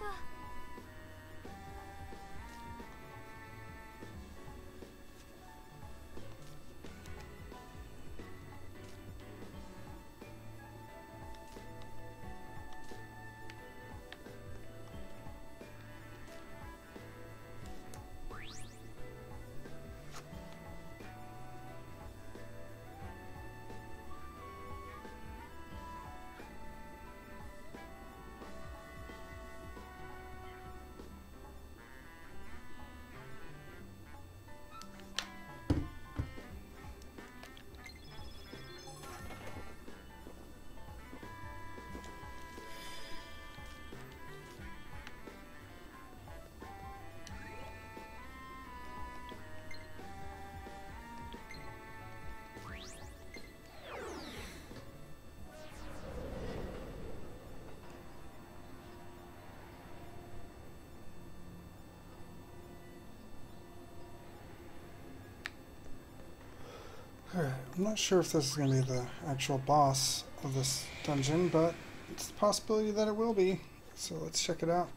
あ I'm not sure if this is going to be the actual boss of this dungeon, but it's the possibility that it will be. So let's check it out.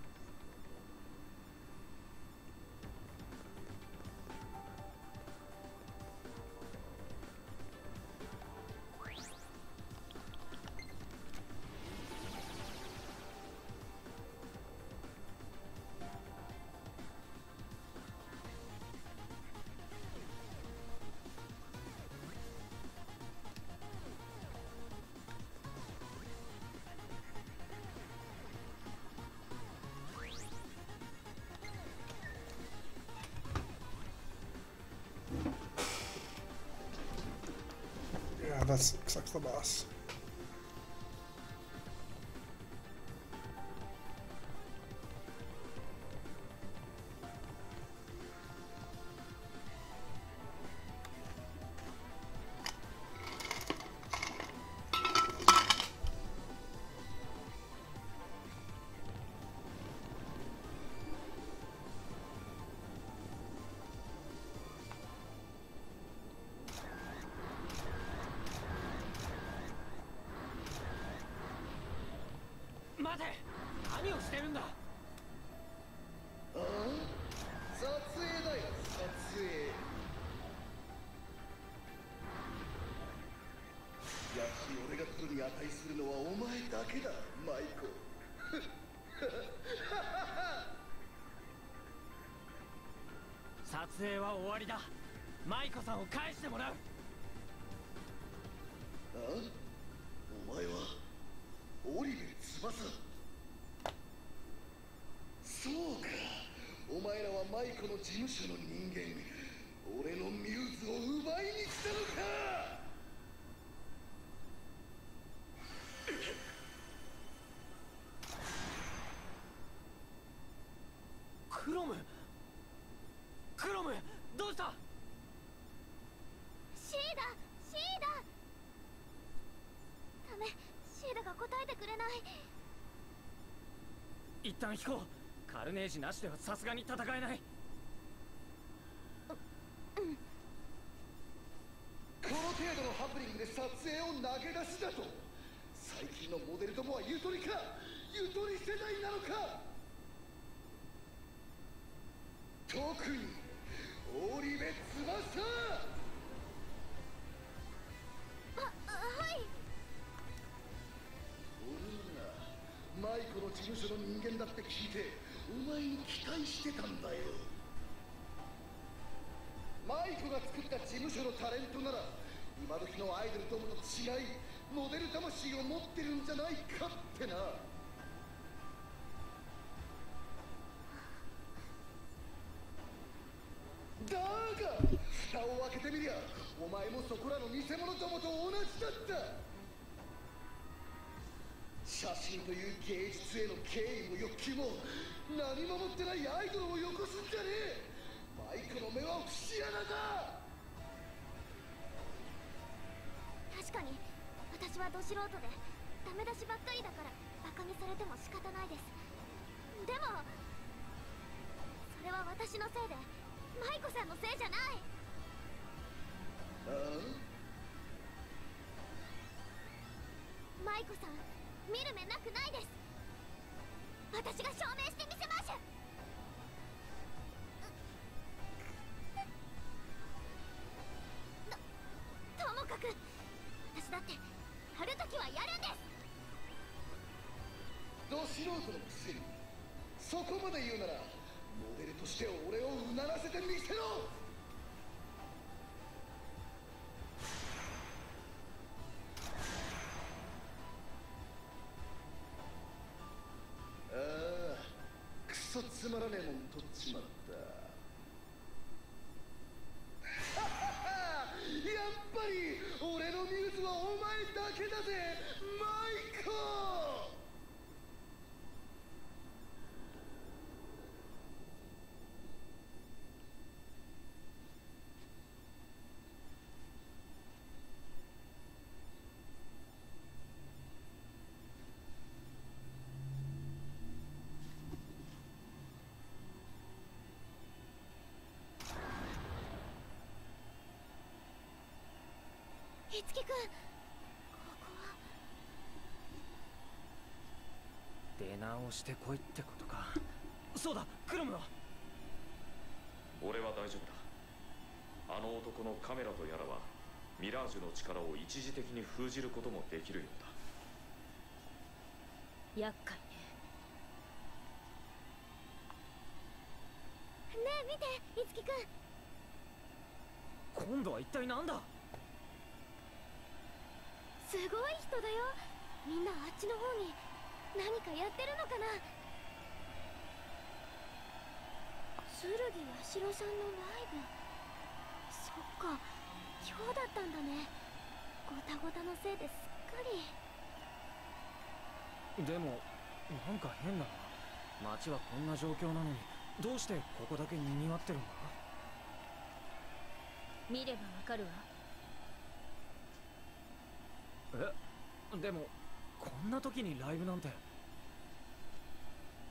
That's looks like the boss. き俺がプロに値するのはお前だけだマイコ。撮影は終わりだ。マイコさんを返してもらう。あお前はオリベル翼。そうか。お前らはマイコの事務所の人間。俺のミューズを奪いに来たのか。一旦引こう。カルネージなしではさすがに戦えない。なら今時のアイドルどもと違いモデル魂を持ってるんじゃないかってな。だが蓋を開けてみりゃお前もそこらの偽物どもと同じだった。写真という芸術への敬意も欲求も何も持ってないアイドルをよこすんじゃねえ。マイクの目は節穴だ確かに。私はど素人でダメ出しばっかりだからバカにされても仕方ないです。でもそれは私のせいでマイコさんのせいじゃない。マイコさん見る目なくないです。私が証明してみせます。ソつまらねえも取っちまった。やっぱり俺のミューズはお前だけだぜマイコいつきくんここは。出直してこいってことか。そうだクロムは。俺は大丈夫だ。あの男のカメラとやらはミラージュの力を一時的に封じることもできるようだ。厄介ね。ねえ見ていつきくん今度は一体なんだ？すごい人だよ。みんなあっちの方に何かやってるのかな。剣八代さんのライブそっか。今日だったんだね。ごたごたのせいですっかり。でもなんか変だな。街はこんな状況なのにどうしてここだけ賑わってるんだ？見ればわかるわえでもこんな時にライブなんて。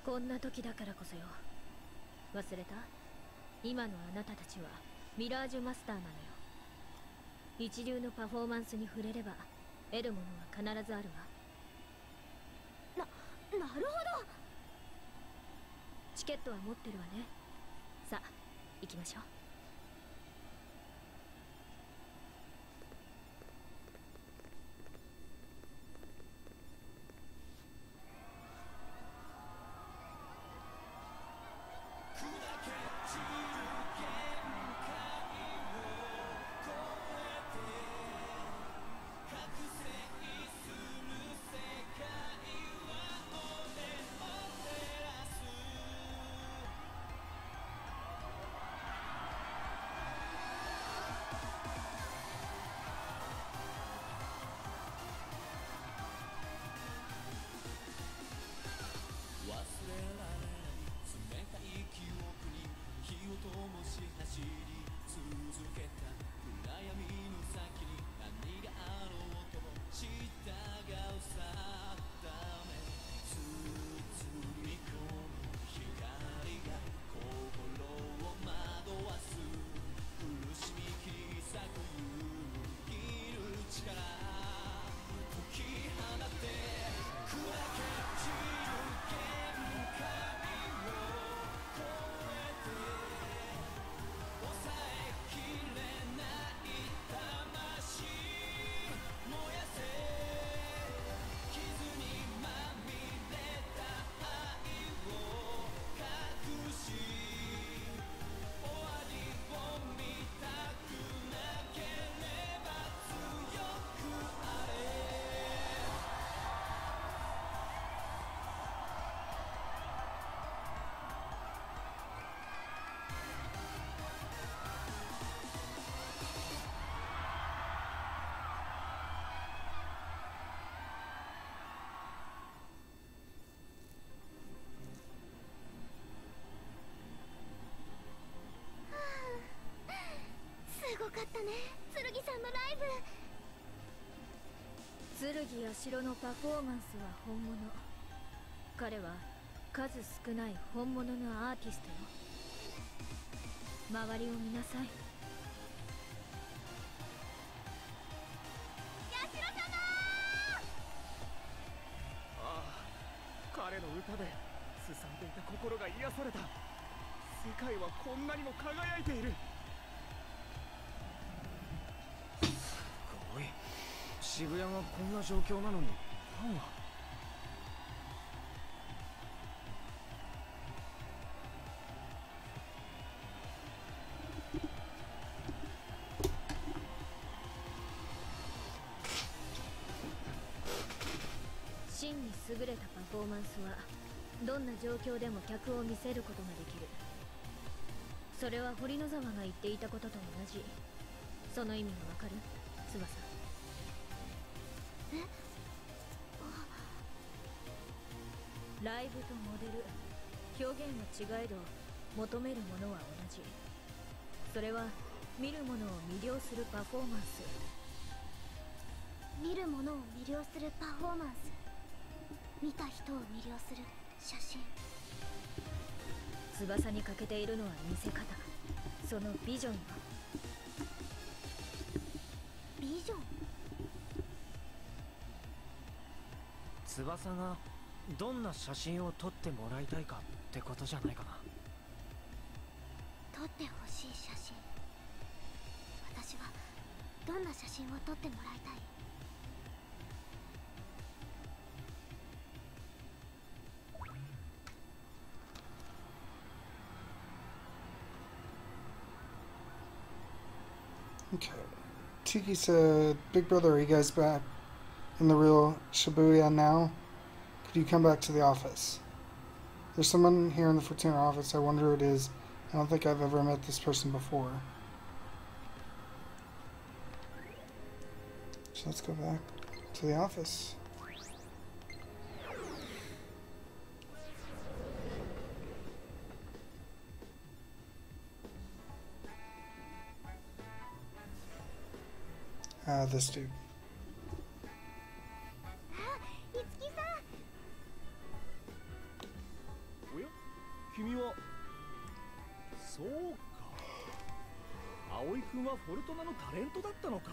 こんな時だからこそよ。忘れた？今のあなたたちはミラージュマスターなのよ。一流のパフォーマンスに触れれば得るものは必ずあるわ。ななるほど。チケットは持ってるわね。さあ行きましょう剣や城のパフォーマンスは本物。彼は数少ない本物のアーティストよ。周りを見なさい。ああ彼の歌でさんでいた心が癒された。世界はこんなにも輝いている。渋谷がこんな状況なのにファンは？真に優れたパフォーマンスはどんな状況でも客を見せることができる。それは堀野沢が言っていたことと同じ。その意味がわかる？翼。ライブとモデル表現は違えど求めるものは同じ。それは見る者を魅了するパフォーマンス。見る者を魅了するパフォーマンス。見た人を魅了する写真。翼に欠けているのは見せ方。そのビジョンは？ビジョン？翼がどんな写真を撮ってもらいたいかってことじゃないかな撮ってほしい写真私はどんな写真を撮ってもらいたい Okay. Tiki said, Big Brother, are you guys back in the real Shibuya now? You come back to the office? There's someone here in the Fortuna office. I wonder who it is. I don't think I've ever met this person before. So let's go back to the office. Uh, this dude. 君はそうか。葵君はフォルトナのタレントだったのか。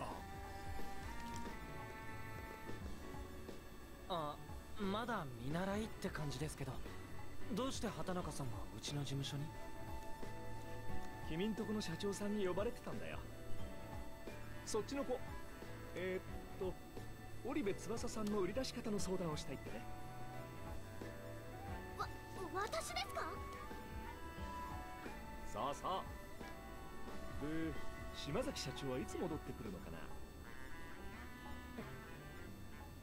あまだ見習いって感じですけど。どうして畑中さんがうちの事務所に？君んとこの社長さんに呼ばれてたんだよ。そっちの子。えー、っと織部翼さんの売り出し方の相談をしたいってね。わ私ですあさあで島崎社長はいつ戻ってくるのかな？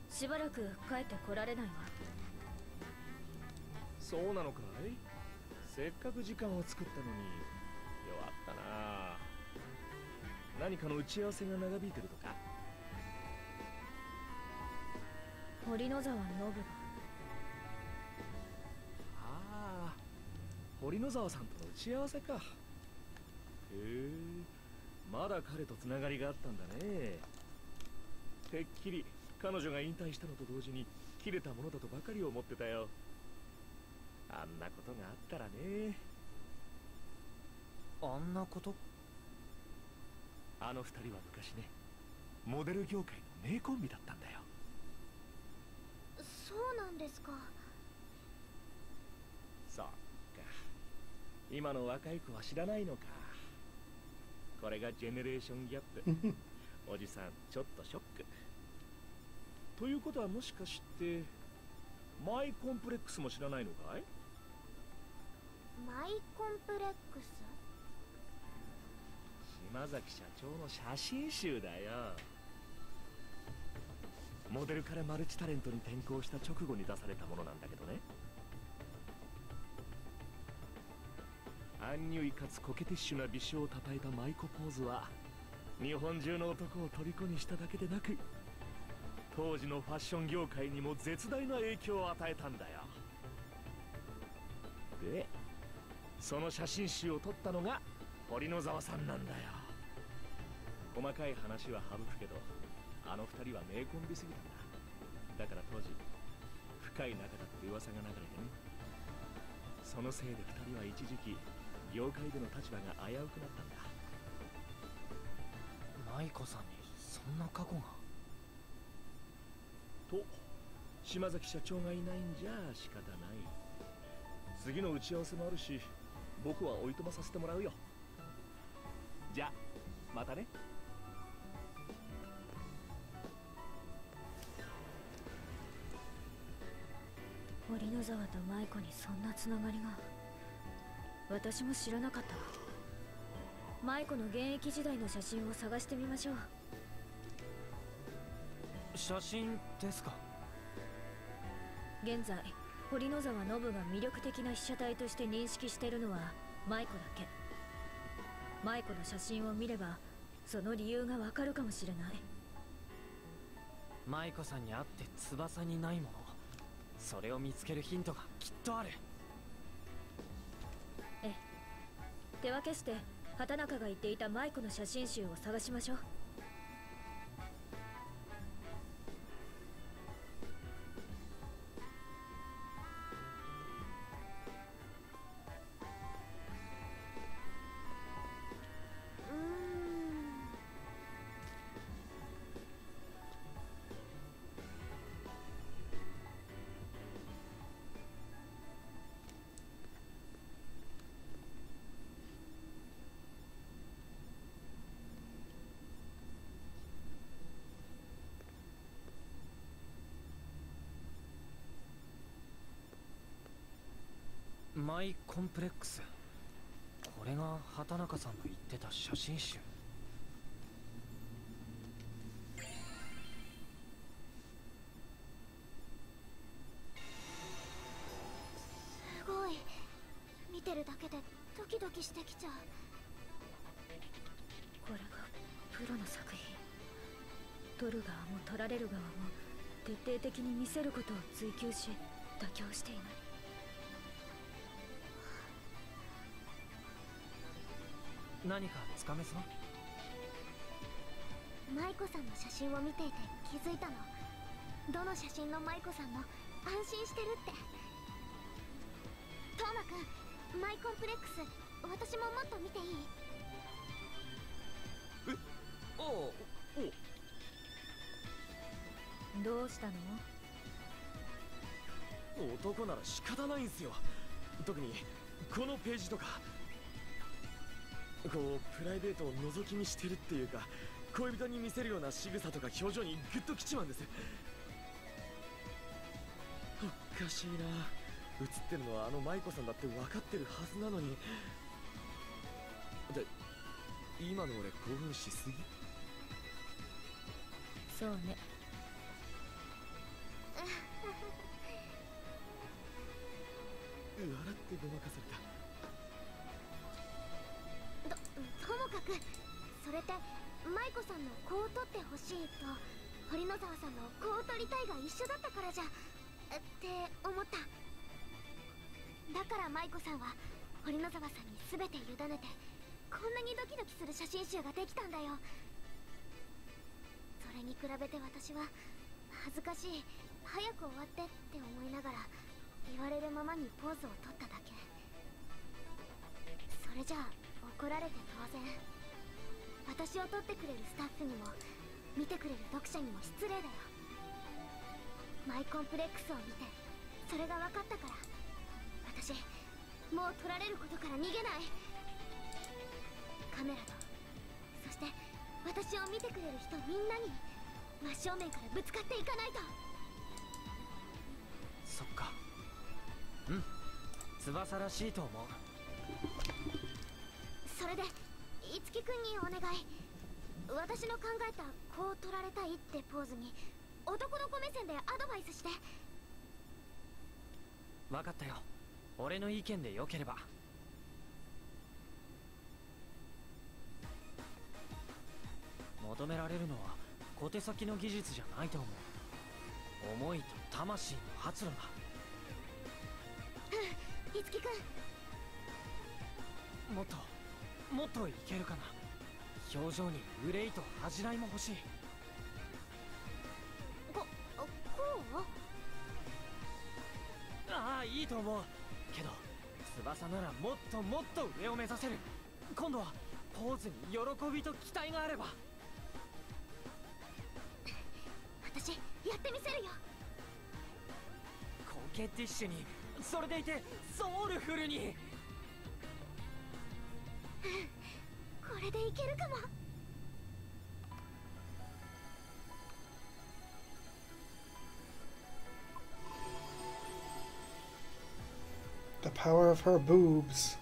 しばらく帰ってこられないわ。そうなのかい？せっかく時間を作ったのに。弱ったな。何かの打ち合わせが長引いてるとか？堀野沢信が堀野沢さんとの打ち合わせか。へえまだ彼とつながりがあったんだね。てっきり彼女が引退したのと同時に切れたものだとばかり思ってたよ。あんなことがあったらね。あんなこと？あの二人は昔ねモデル業界の名コンビだったんだよ。そうなんですか。そっか今の若い子は知らないのか。これがジェネレーションギャップ。おじさんちょっとショック。ということはもしかしてマイコンプレックスも知らないのかい？マイコンプレックス？島崎社長の写真集だよ。モデルからマルチタレントに転向した直後に出されたものなんだけどねアンニュイかつコケティッシュな美少をたたえたマイコポーズは日本中の男を虜にしただけでなく当時のファッション業界にも絶大な影響を与えたんだよ。でその写真集を撮ったのが堀野沢さんなんだよ。細かい話は省くけどあの二人は名コンビすぎたんだ。だから当時深い仲だって噂が流れてね。そのせいで二人は一時期業界での立場が危うくなったんだ。舞子さんにそんな過去が？と島崎社長がいないんじゃ仕方ない。次の打ち合わせもあるし僕はおいとまさせてもらうよ。じゃあまたね。森野沢と舞子にそんなつながりが私も知らなかった。わ舞子の現役時代の写真を探してみましょう。写真ですか？現在堀野沢ノブが魅力的な被写体として認識しているのは舞子だけ。舞子の写真を見ればその理由がわかるかもしれない。舞子さんに会って翼にないもの。それを見つけるヒントがきっとある手分けして畑中が言っていた舞子の写真集を探しましょう。マイコンプレックス。これが畑中さんの言ってた写真集。すごい。見てるだけでドキドキしてきちゃう。これがプロの作品。撮る側も撮られる側も徹底的に見せることを追求し妥協していない。何かつかめそう？舞子さんの写真を見ていて気づいたの。どの写真の舞子さんも安心してるって。トーマくんマイコンプレックス私ももっと見ていい？おお。どうしたの？お男なら仕方ないんすよ。特にこのページとかこうプライベートを覗き見してるっていうか恋人に見せるような仕草とか表情にグッときちまうんです。おかしいな。映ってるのはあの舞子さんだって分かってるはずなのに。で今の俺興奮しすぎ？そうね。笑ってごまかされたくそれって舞子さんのこう撮ってほしいと堀野沢さんのこう撮りたいが一緒だったからじゃって思った。だから舞子さんは堀野沢さんに全て委ねてこんなにドキドキする写真集ができたんだよ。それに比べて私は恥ずかしい。早く終わってって思いながら言われるままにポーズを取っただけ。それじゃあ怒られて当然。私を撮ってくれるスタッフにも見てくれる読者にも失礼だよマイコンプレックスを見て。それが分かったから私もう撮られることから逃げない。カメラとそして私を見てくれる人みんなに真正面からぶつかっていかないと。そっか。うん。翼らしいと思う。それでいつきくんにお願い。私の考えたこう撮られたいってポーズに男の子目線でアドバイスして。分かったよ。俺の意見でよければ。求められるのは小手先の技術じゃないと思う。思いと魂の発露だ。いつきくんもっともっといけるかな。表情に憂いと恥じらいも欲しい。ここうああいいと思う。けど翼ならもっともっと上を目指せる。今度はポーズに喜びと期待があれば。私やってみせるよ。コケティッシュにそれでいてソウルフルに これでいけるかも The power of her boobs.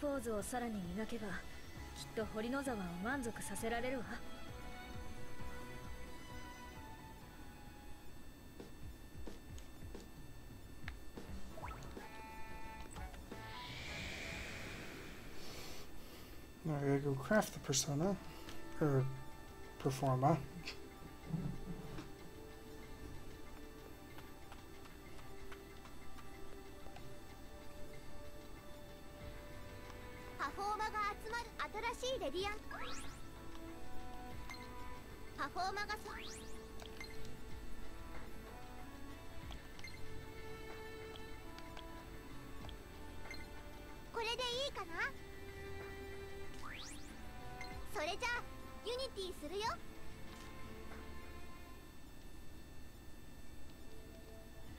ポーズをさらに磨けばきっと堀の沢を満足させられるわ。じゃあユニティするよ。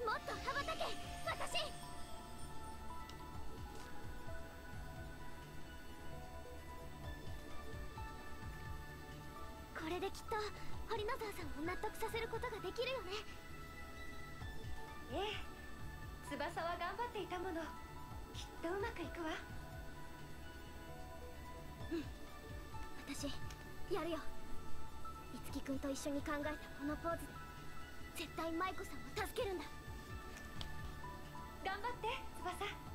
もっと羽ばたけ私。これできっと堀野沢さんを納得させることができるよね。ええ翼は頑張っていたもの。きっとうまくいくわ。しやるよ。樹くんと一緒に考えたこのポーズで絶対舞子さんを助けるんだ。頑張って翼。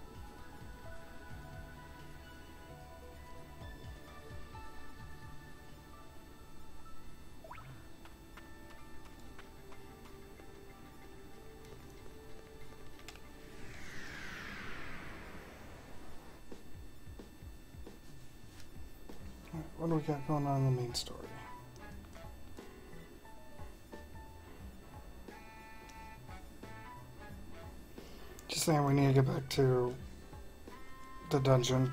We got going on in the main story? Just saying we need to get back to the dungeon